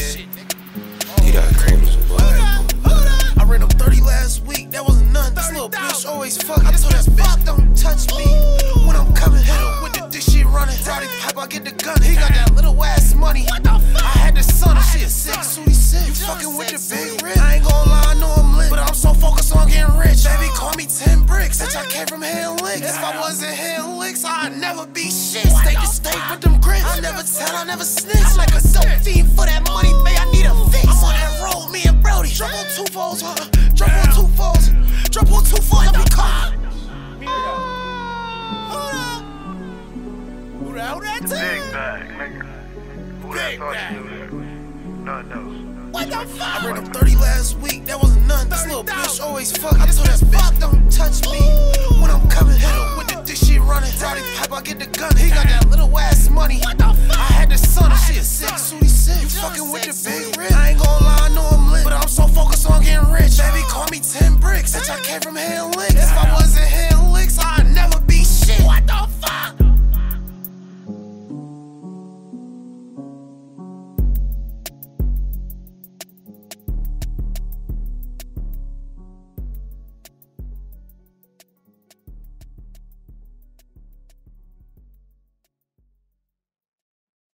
ain't scared. He got boy. I ran up 30 last week, that wasn't none. This little bitch always fuck. I told that bitch, don't touch me. When I'm coming, hit her with the dick shit running. Rowdy pipe, I get the gun. He got that little ass money. I had the son, of shit sick, Sooty sick. You fucking with the big rich. I ain't gon' lie, I know I'm lit. But I'm so focused on getting rich. Baby, call me 10 bricks. Bitch, I came from Hill Licks. If I wasn't Hill Licks, I'd never be I never tell, I never snitch. I'm like a dope fiend for that money, babe. I need a fix. I'm on that road, me and Brody. Drop on two foes, huh? Drop on two foes. Drop on two I be caught. Hold up. Who that, who that Big team? bag, nigga. Who that bag. you knew that? None else. What the fuck? I ran up 30 last week, that wasn't none. This little bitch always fuck. I told that bitch, don't touch me. When I'm coming, hit her with the dick shit running. Rowdy pipe, I get the gun. He got that little ass money. came from hell.